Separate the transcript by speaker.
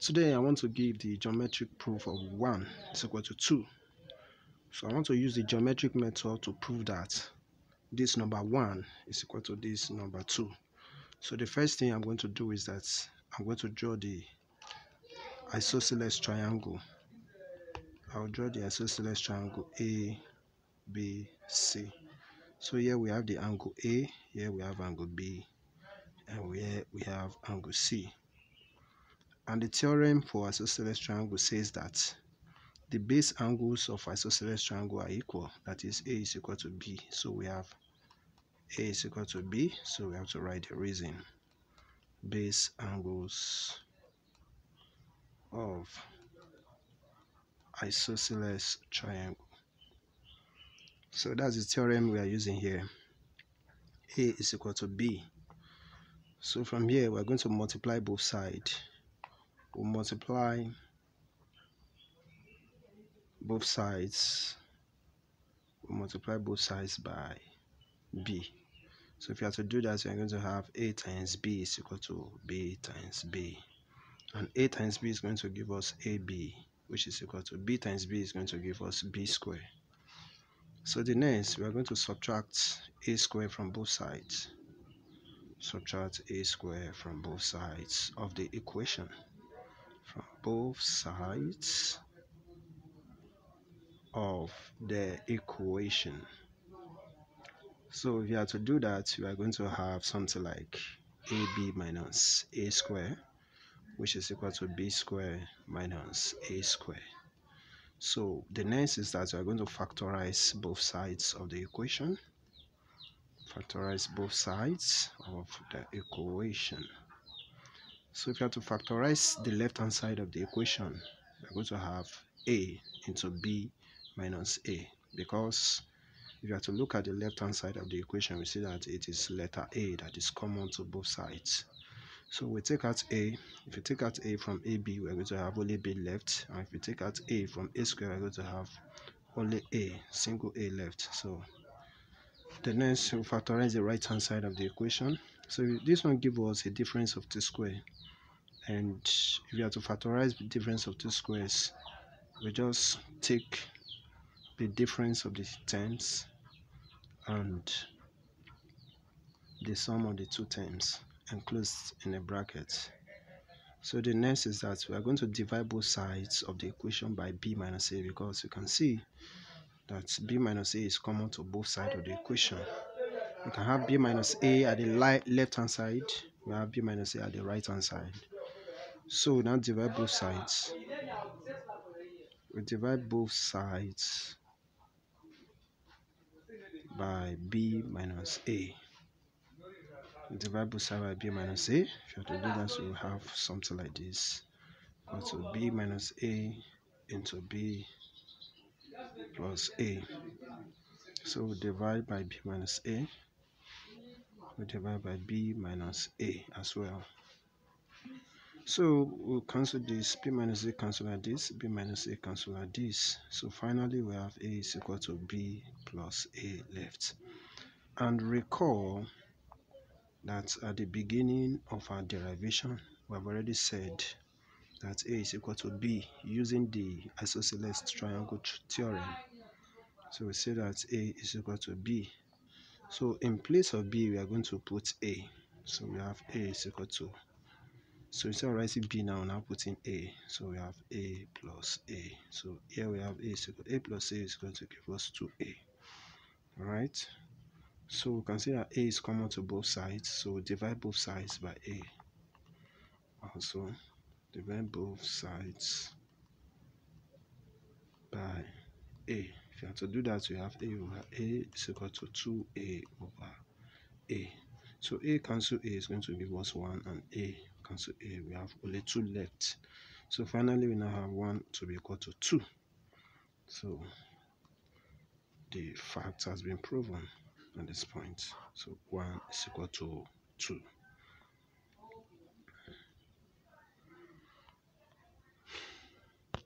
Speaker 1: Today I want to give the geometric proof of 1 is equal to 2. So I want to use the geometric method to prove that this number 1 is equal to this number 2. So the first thing I'm going to do is that I'm going to draw the isosceles triangle. I'll draw the isosceles triangle A, B, C. So here we have the angle A, here we have angle B, and here we have angle C. And the theorem for isosceles triangle says that the base angles of isosceles triangle are equal. That is, A is equal to B. So we have A is equal to B. So we have to write the reason. Base angles of isosceles triangle. So that's the theorem we are using here. A is equal to B. So from here, we're going to multiply both sides we'll multiply both sides we'll multiply both sides by b. So if you have to do that you're going to have a times b is equal to b times b. And a times b is going to give us ab which is equal to b times b is going to give us b square. So the next we are going to subtract a square from both sides. Subtract a square from both sides of the equation. From both sides of the equation. So if you are to do that, you are going to have something like AB minus A square, which is equal to B square minus A square. So the next is that you are going to factorize both sides of the equation. Factorize both sides of the equation. So if you have to factorize the left hand side of the equation, you're going to have a into b minus a because if you have to look at the left hand side of the equation, we see that it is letter a that is common to both sides. So we take out a, if you take out a from ab, we're going to have only b left. And if you take out a from a square, we're going to have only a, single a left. So the next, we factorize the right hand side of the equation. So this one gives us a difference of 2 square and if you have to factorize the difference of two squares we just take the difference of the terms and the sum of the two terms enclosed in a bracket. So the next is that we are going to divide both sides of the equation by b minus a because you can see that b minus a is common to both sides of the equation. You can have b minus a at the left hand side we have b minus a at the right hand side. So now divide both sides. We divide both sides by b minus a. Divide both sides by b minus a. If you have to do that, you we have something like this. Equal to b minus a into b plus a. So we divide by b minus a. We divide by b minus a as well. So we'll cancel this, b minus a cancel like this, b minus a cancel like this. So finally we have a is equal to b plus a left. And recall that at the beginning of our derivation, we have already said that a is equal to b using the isosceles triangle theorem. So we say that a is equal to b. So in place of b, we are going to put a. So we have a is equal to so instead of writing b now, now putting a. So we have a plus a. So here we have a is equal a plus a is going to give us 2a. Alright. So we can see that a is common to both sides. So we divide both sides by a. Also divide both sides by a. If you have to do that, we have a over a is equal to 2a over a. So a cancel a is going to give us 1 and a cancel eh, a we have only two left so finally we now have 1 to be equal to 2 so the fact has been proven at this point. So 1 is equal to 2.